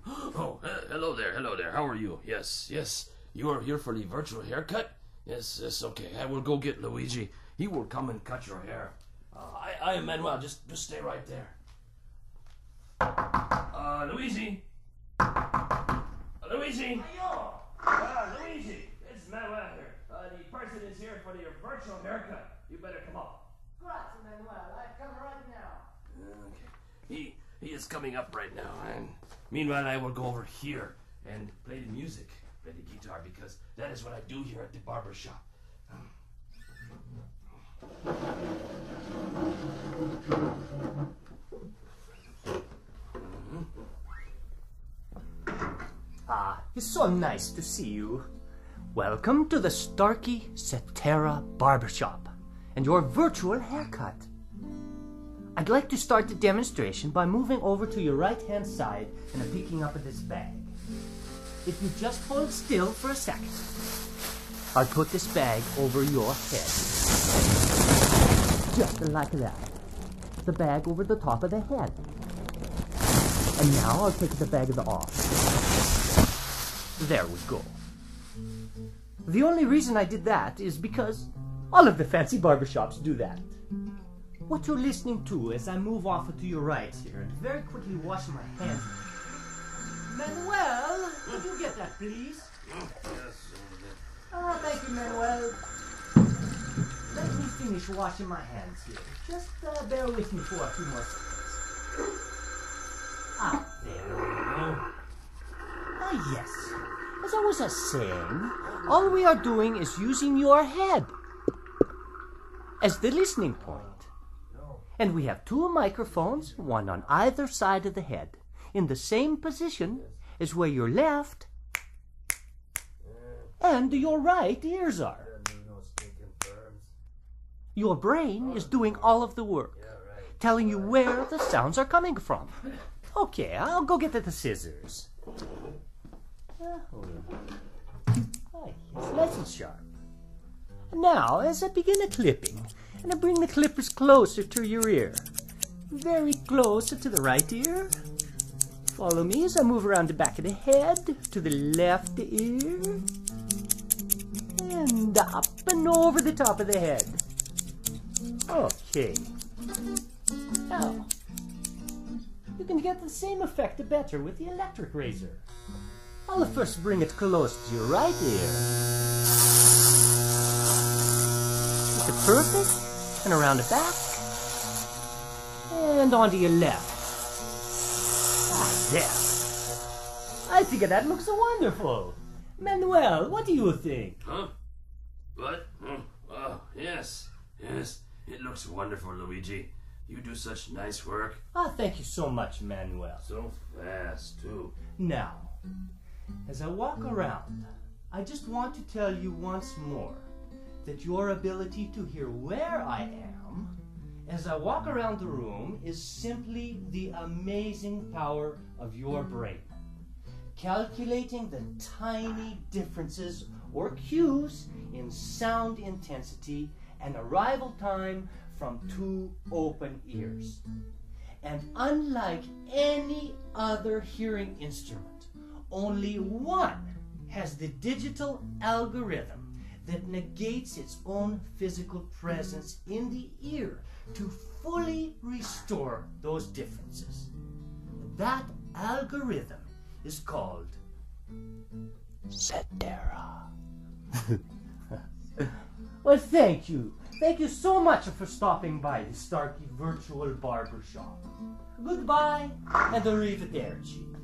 Oh, he- hello there, hello there. How are you? Yes, yes. You are here for the virtual haircut? Yes, yes, okay. I will go get Luigi. He will come and cut your hair. Uh, I, I am Manuel. Just, just stay right there. Uh, Luigi. Uh, Luigi. Uh, Luigi. It's Manuel here. Uh, the person is here for your virtual haircut. You better come up. Grazie, Manuel. I come right now. Okay. He he is coming up right now, and meanwhile I will go over here and play the music, play the guitar, because that is what I do here at the barber shop. Ah, it's so nice to see you. Welcome to the Starkey Cetera Barbershop and your virtual haircut. I'd like to start the demonstration by moving over to your right hand side and picking up this bag. If you just hold still for a second, I'll put this bag over your head. Just like that. The bag over the top of the head. And now I'll take the bag off. There we go. The only reason I did that is because all of the fancy barbershops do that. What you're listening to as I move off to your right here and very quickly wash my hands. Manuel, could you get that, please? Yes, Ah, thank you, Manuel. Let me finish washing my hands here. Just uh, bear with me for a few more seconds. Ah, there we go. Ah, yes. As I was saying, all we are doing is using your head as the listening point. And we have two microphones, one on either side of the head, in the same position as where your left and your right ears are. Your brain is doing all of the work, telling you where the sounds are coming from. Okay, I'll go get the scissors. Ah, nice and sharp. Now, as I begin a clipping, and I bring the clippers closer to your ear, very close to the right ear. Follow me as I move around the back of the head to the left ear, and up and over the top of the head. Okay. Now, you can get the same effect better with the electric razor. I'll first bring it close to your right ear. It perfect? And around the back. And onto your left. Ah, there. I think that looks wonderful. Manuel, what do you think? Huh? What? Oh, oh, yes, yes. It looks wonderful, Luigi. You do such nice work. Ah, thank you so much, Manuel. So fast, too. Now, as I walk around, I just want to tell you once more that your ability to hear where I am as I walk around the room is simply the amazing power of your brain. Calculating the tiny differences or cues in sound intensity and arrival time from two open ears. And unlike any other hearing instrument, only one has the digital algorithm that negates its own physical presence in the ear to fully restore those differences. That algorithm is called Cetera. well, thank you. Thank you so much for stopping by the Starkey Virtual Barber Shop. Goodbye and arrivederci.